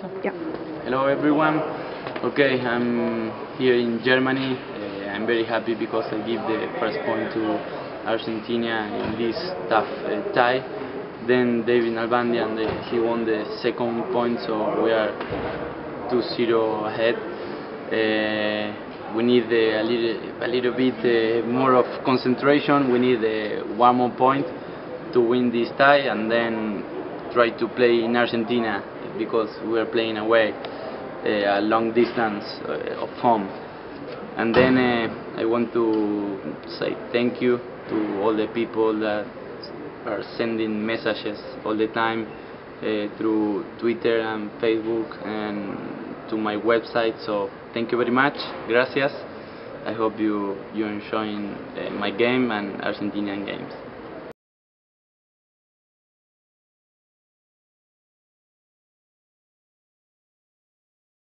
Yeah. Hello everyone. Okay, I'm here in Germany. Uh, I'm very happy because I give the first point to Argentina in this tough uh, tie. Then David Nalbandian, the, he won the second point, so we are 2-0 ahead. Uh, we need uh, a little, a little bit uh, more of concentration. We need uh, one more point to win this tie, and then try to play in Argentina because we are playing away uh, a long distance uh, of home. And then uh, I want to say thank you to all the people that are sending messages all the time uh, through Twitter and Facebook and to my website. So thank you very much. Gracias. I hope you you enjoying uh, my game and Argentinian games.